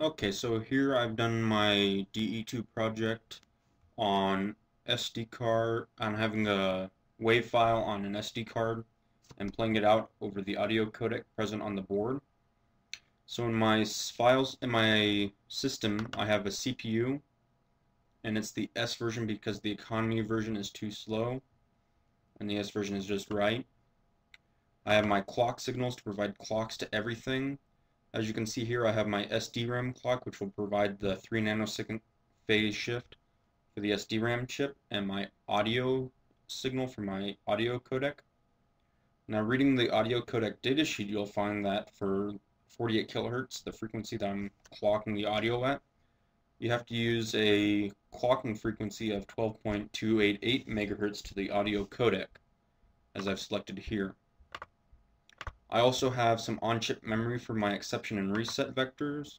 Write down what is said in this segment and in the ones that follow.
Okay, so here I've done my DE2 project on SD card. I'm having a WAV file on an SD card and playing it out over the audio codec present on the board. So in my files, in my system, I have a CPU and it's the S version because the economy version is too slow and the S version is just right. I have my clock signals to provide clocks to everything as you can see here, I have my SDRAM clock, which will provide the 3 nanosecond phase shift for the SDRAM chip, and my audio signal for my audio codec. Now, reading the audio codec datasheet, you'll find that for 48 kilohertz, the frequency that I'm clocking the audio at, you have to use a clocking frequency of 12.288 megahertz to the audio codec, as I've selected here. I also have some on-chip memory for my exception and reset vectors,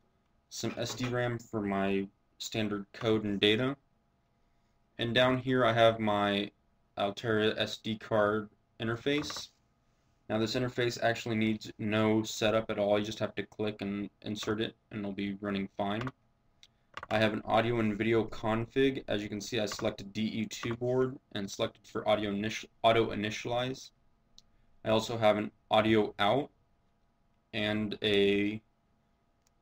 some SDRAM for my standard code and data, and down here I have my Altera SD card interface. Now this interface actually needs no setup at all, you just have to click and insert it and it'll be running fine. I have an audio and video config. As you can see, I selected DE2 board and selected for audio auto initialize. I also have an audio out and a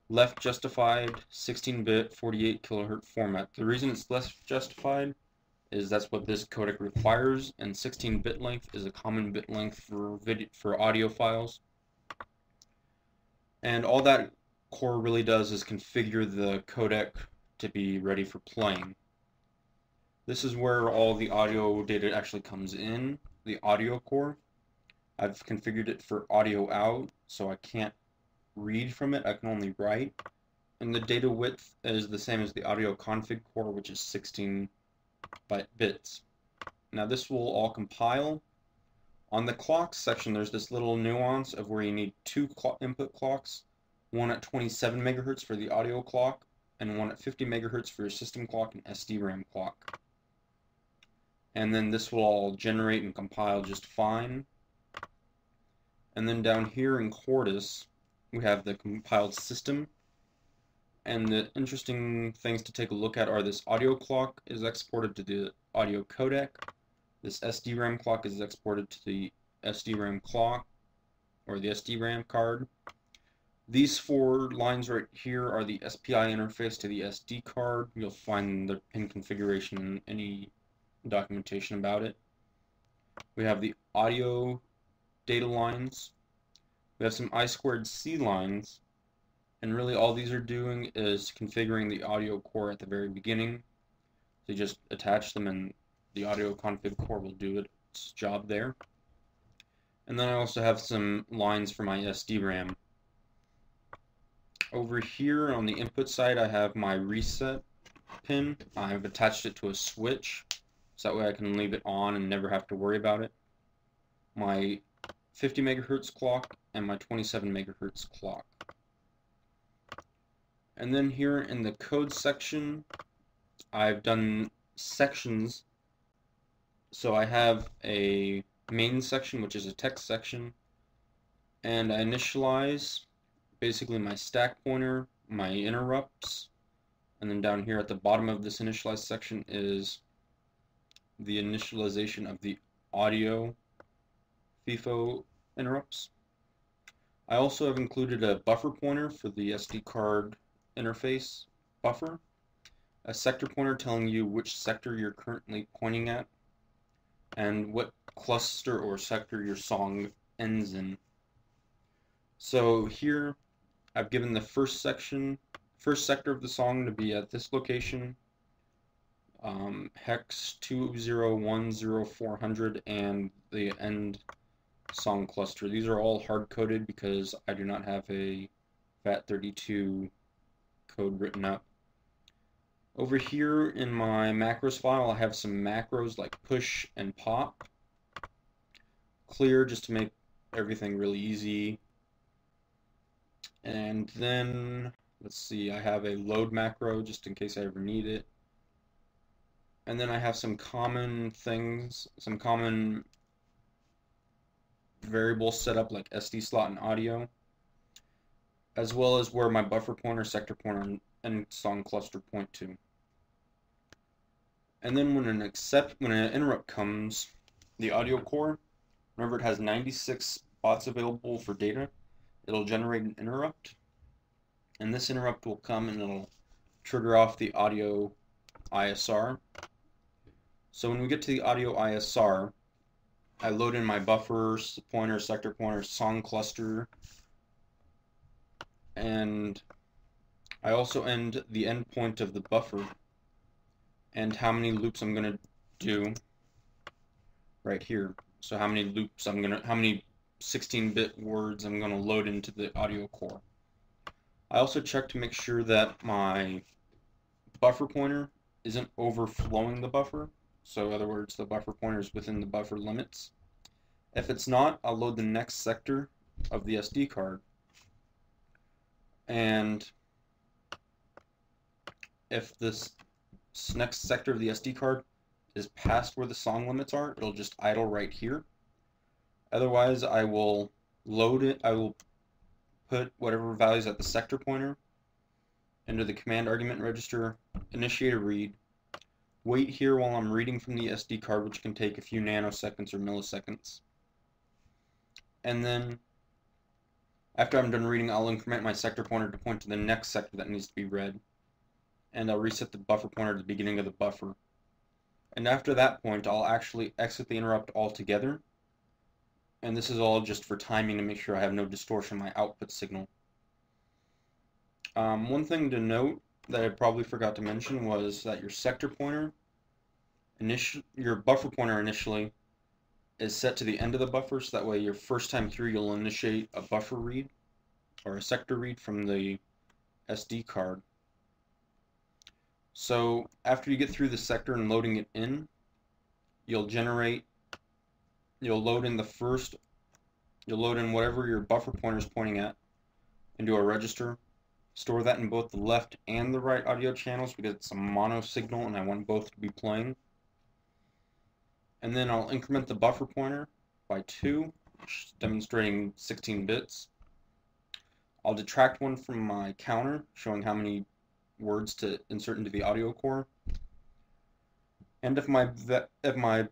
left justified 16-bit 48 kilohertz format. The reason it's left justified is that's what this codec requires, and 16 bit length is a common bit length for video for audio files. And all that core really does is configure the codec to be ready for playing. This is where all the audio data actually comes in, the audio core. I've configured it for audio out, so I can't read from it, I can only write. And the data width is the same as the audio config core, which is 16 bits. Now this will all compile. On the clocks section, there's this little nuance of where you need two clock input clocks, one at 27 megahertz for the audio clock, and one at 50 megahertz for your system clock and SDRAM clock. And then this will all generate and compile just fine. And then down here in Quartus, we have the compiled system. And the interesting things to take a look at are this audio clock is exported to the audio codec. This SDRAM clock is exported to the SDRAM clock, or the SDRAM card. These four lines right here are the SPI interface to the SD card. You'll find the pin configuration in any documentation about it. We have the audio data lines. We have some I squared C lines. And really all these are doing is configuring the audio core at the very beginning. So you just attach them and the audio config core will do its job there. And then I also have some lines for my SDRAM. Over here on the input side I have my reset pin. I've attached it to a switch so that way I can leave it on and never have to worry about it. My 50 megahertz clock and my 27 megahertz clock. And then here in the code section, I've done sections. So I have a main section, which is a text section, and I initialize basically my stack pointer, my interrupts, and then down here at the bottom of this initialize section is the initialization of the audio FIFO interrupts. I also have included a buffer pointer for the SD card interface buffer, a sector pointer telling you which sector you're currently pointing at, and what cluster or sector your song ends in. So here I've given the first section, first sector of the song to be at this location, um, hex 2010400 and the end song cluster. These are all hard-coded because I do not have a FAT32 code written up. Over here in my macros file, I have some macros like push and pop. Clear just to make everything really easy. And then, let's see, I have a load macro just in case I ever need it. And then I have some common things, some common variables set up like SD slot and audio. as well as where my buffer pointer, sector pointer, and song cluster point to. And then when an accept when an interrupt comes, the audio core, remember it has 96 spots available for data, it'll generate an interrupt. And this interrupt will come and it'll trigger off the audio ISR. So when we get to the audio ISR, I load in my buffers, pointer, sector pointer, song cluster, and I also end the endpoint of the buffer and how many loops I'm going to do right here. So how many loops I'm going to, how many 16-bit words I'm going to load into the audio core. I also check to make sure that my buffer pointer isn't overflowing the buffer. So in other words, the buffer pointer is within the buffer limits. If it's not, I'll load the next sector of the SD card. And if this next sector of the SD card is past where the song limits are, it'll just idle right here. Otherwise, I will load it, I will put whatever values at the sector pointer into the command argument register, initiate a read, wait here while I'm reading from the SD card, which can take a few nanoseconds or milliseconds. And then, after I'm done reading, I'll increment my sector pointer to point to the next sector that needs to be read. And I'll reset the buffer pointer to the beginning of the buffer. And after that point, I'll actually exit the interrupt altogether and this is all just for timing to make sure I have no distortion in my output signal. Um, one thing to note that I probably forgot to mention was that your sector pointer, initial, your buffer pointer initially, is set to the end of the buffer, so that way your first time through you'll initiate a buffer read or a sector read from the SD card. So after you get through the sector and loading it in, you'll generate you'll load in the first, you'll load in whatever your buffer pointer is pointing at into a register. Store that in both the left and the right audio channels because it's a mono signal and I want both to be playing. And then I'll increment the buffer pointer by 2, demonstrating 16 bits. I'll detract one from my counter, showing how many words to insert into the audio core. And if my if my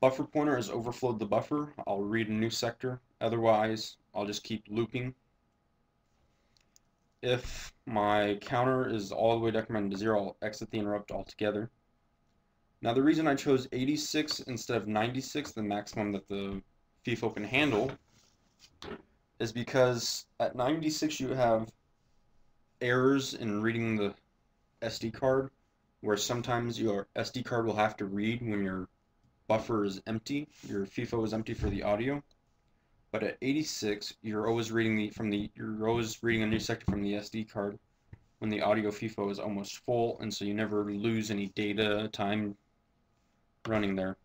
buffer pointer has overflowed the buffer, I'll read a new sector. Otherwise, I'll just keep looping. If my counter is all the way decremented to zero, I'll exit the interrupt altogether. Now the reason I chose 86 instead of 96, the maximum that the FIFO can handle, is because at 96 you have errors in reading the SD card, where sometimes your SD card will have to read when you're buffer is empty, your FIFO is empty for the audio. But at 86, you're always reading the from the you're always reading a new sector from the SD card when the audio FIFO is almost full, and so you never lose any data time running there.